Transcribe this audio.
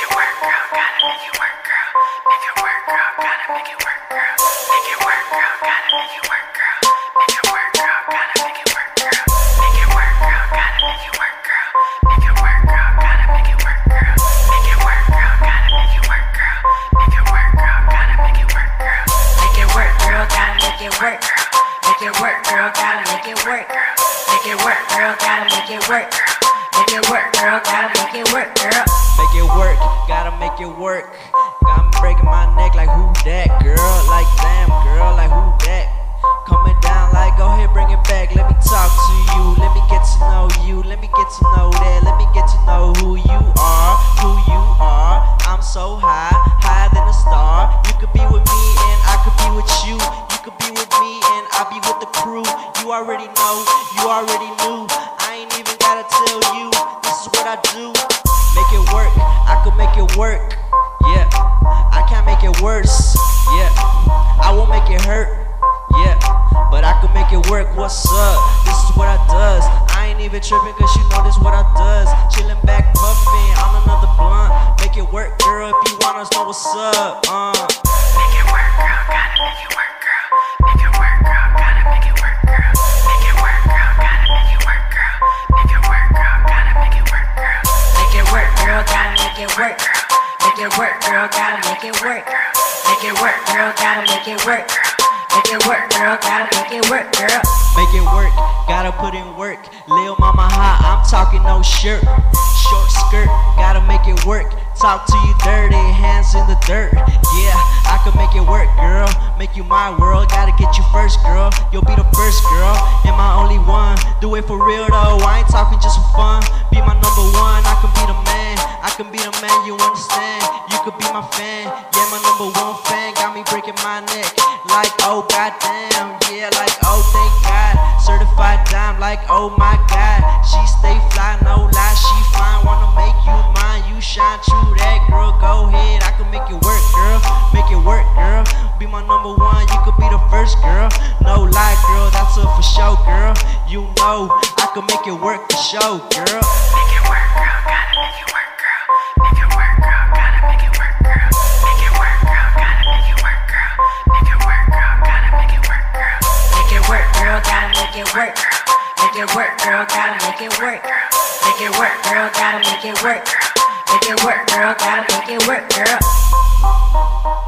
it work, girl. Gotta make it work, make it work. Make it work, girl. Gotta make it work. Make it work, girl. Gotta make it work. Make it work, girl. Gotta make it work, girl. Make it work, gotta make it work. Me breaking my neck like who that girl? Like damn girl, like who that? Coming down like go ahead, bring it back. Let me talk to you, let me get to know you, let me get to know that, let me get to know who you are, who you are. I'm so high, the crew. You already know, you already knew. I ain't even gotta tell you. This is what I do. Make it work, I could make it work. Yeah, I can't make it worse. Yeah, I won't make it hurt. Yeah, but I could make it work. What's up? This is what I does. I ain't even tripping cause you know this what I does. Chillin' back, puffin' on another blunt. Make it work, girl, if you wanna know what's up. Uh. Make it work, girl. Gotta make it work, work. Make it work, girl. Gotta make it work. Make it work, girl. Gotta make it work. Make it work, girl. Gotta make it work, girl. Make it work, gotta put in work. Lil mama hot, I'm talking no shirt. Short skirt, gotta make it work. Talk to you dirty, hands in the dirt. Yeah, I can make it work, girl. Make you my world, gotta get you first, girl. You'll be the first girl, and my only one. Do it for real though, I ain't talking just for fun. Be my number one, I can be the man. I can be the man, you understand? You could be my fan, yeah, my number one fan. Got me breaking my neck, like oh goddamn, yeah, like oh thank God. Certified dime, like oh my God. She stay fly, no lie, she fine. Wanna make you mine, you shine true that girl. Go ahead, I can make it work, girl. Make it work, girl. Be my number one, you could be the first girl. No lie, girl, that's a for show, girl. You know I can make it work for show, girl. Make it work, girl. Gotta make it work. Make it work, girl. Gotta make it work. Make it work, girl. Gotta make it work, girl.